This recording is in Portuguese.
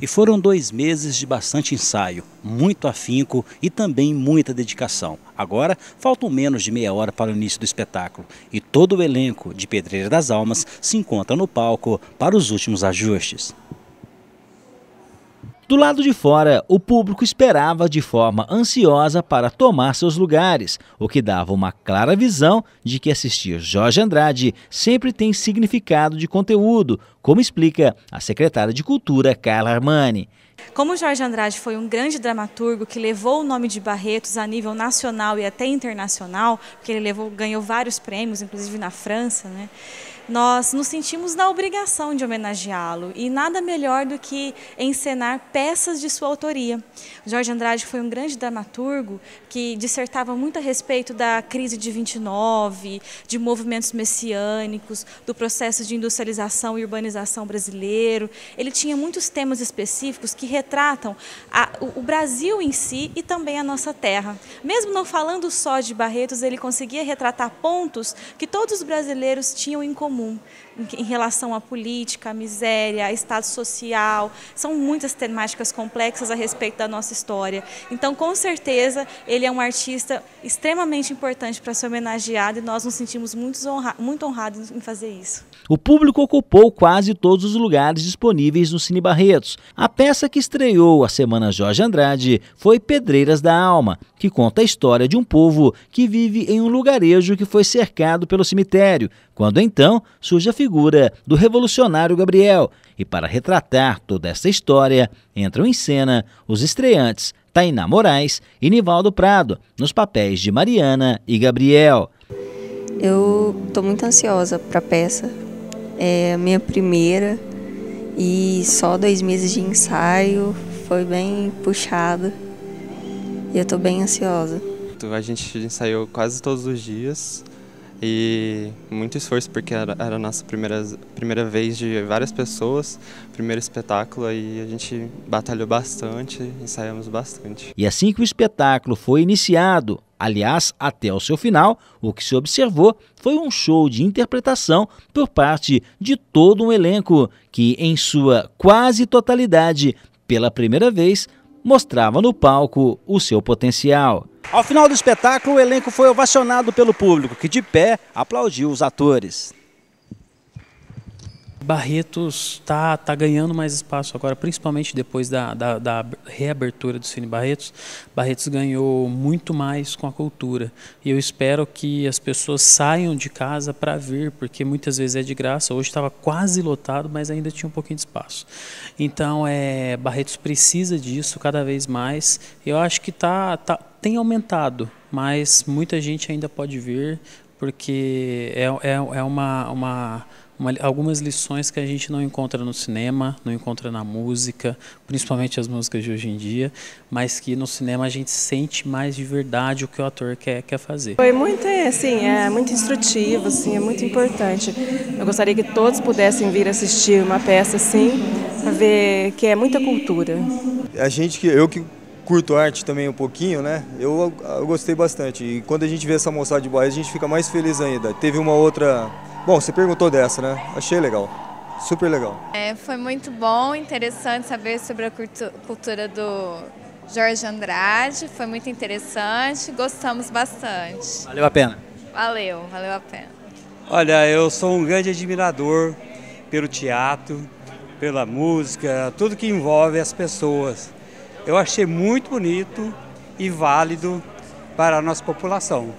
E foram dois meses de bastante ensaio, muito afinco e também muita dedicação. Agora, faltam menos de meia hora para o início do espetáculo e todo o elenco de Pedreira das Almas se encontra no palco para os últimos ajustes. Do lado de fora, o público esperava de forma ansiosa para tomar seus lugares, o que dava uma clara visão de que assistir Jorge Andrade sempre tem significado de conteúdo, como explica a secretária de Cultura, Carla Armani. Como Jorge Andrade foi um grande dramaturgo que levou o nome de Barretos a nível nacional e até internacional, porque ele levou, ganhou vários prêmios, inclusive na França, né? Nós nos sentimos na obrigação de homenageá-lo e nada melhor do que encenar peças de sua autoria. Jorge Andrade foi um grande dramaturgo que dissertava muito a respeito da crise de 29, de movimentos messiânicos, do processo de industrialização e urbanização brasileiro. Ele tinha muitos temas específicos que retratam a, o Brasil em si e também a nossa terra. Mesmo não falando só de Barretos, ele conseguia retratar pontos que todos os brasileiros tinham em comum comum em relação à política, à miséria, a estado social. São muitas temáticas complexas a respeito da nossa história. Então, com certeza, ele é um artista extremamente importante para ser homenageado e nós nos sentimos muito, honra muito honrados em fazer isso. O público ocupou quase todos os lugares disponíveis no Cine Barretos. A peça que estreou a Semana Jorge Andrade foi Pedreiras da Alma, que conta a história de um povo que vive em um lugarejo que foi cercado pelo cemitério, quando então surge a figura do revolucionário Gabriel. E para retratar toda essa história, entram em cena os estreantes Tainá Moraes e Nivaldo Prado, nos papéis de Mariana e Gabriel. Eu estou muito ansiosa para a peça. É a minha primeira e só dois meses de ensaio, foi bem puxado. E eu estou bem ansiosa. A gente ensaiou quase todos os dias e muito esforço porque era, era a nossa primeira, primeira vez de várias pessoas, primeiro espetáculo e a gente batalhou bastante, ensaiamos bastante. E assim que o espetáculo foi iniciado, aliás, até o seu final, o que se observou foi um show de interpretação por parte de todo um elenco que, em sua quase totalidade, pela primeira vez, mostrava no palco o seu potencial. Ao final do espetáculo, o elenco foi ovacionado pelo público, que de pé aplaudiu os atores. Barretos está tá ganhando mais espaço agora, principalmente depois da, da, da, reabertura do Cine Barretos. Barretos ganhou muito mais com a cultura. E eu espero que as pessoas saiam de casa para vir, porque muitas vezes é de graça. Hoje estava quase lotado, mas ainda tinha um pouquinho de espaço. Então, é, Barretos precisa disso cada vez mais. Eu acho que tá, tá, tem aumentado, mas muita gente ainda pode vir, porque é, é, é uma, uma uma, algumas lições que a gente não encontra no cinema, não encontra na música, principalmente as músicas de hoje em dia, mas que no cinema a gente sente mais de verdade o que o ator quer, quer fazer. Foi muito, assim, é muito instrutivo, assim, é muito importante. Eu gostaria que todos pudessem vir assistir uma peça assim, para ver que é muita cultura. A gente que eu que curto arte também um pouquinho, né? Eu, eu gostei bastante. E quando a gente vê essa moçada de bairro, a gente fica mais feliz ainda. Teve uma outra Bom, você perguntou dessa, né? Achei legal. Super legal. É, foi muito bom, interessante saber sobre a cultura do Jorge Andrade. Foi muito interessante, gostamos bastante. Valeu a pena? Valeu, valeu a pena. Olha, eu sou um grande admirador pelo teatro, pela música, tudo que envolve as pessoas. Eu achei muito bonito e válido para a nossa população.